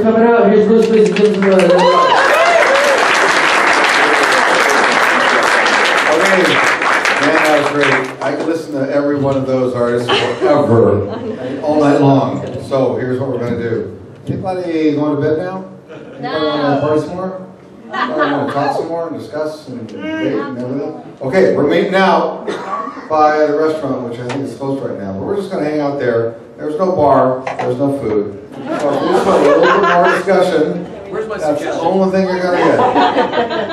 Coming out, here's Bruce Springsteen. Give him some Okay, man, that was great. I could listen to every one of those artists forever, all night long. So here's what we're gonna do. Anybody going to bed now? Anybody wanna party some more? Anybody wanna talk some more and discuss and debate and everything? Okay, we're meeting out by the restaurant, which I think is closed right now, but we're just gonna hang out there. There's no bar, there's no food. So just a little bit more discussion, Where's my that's the only thing you're gonna get.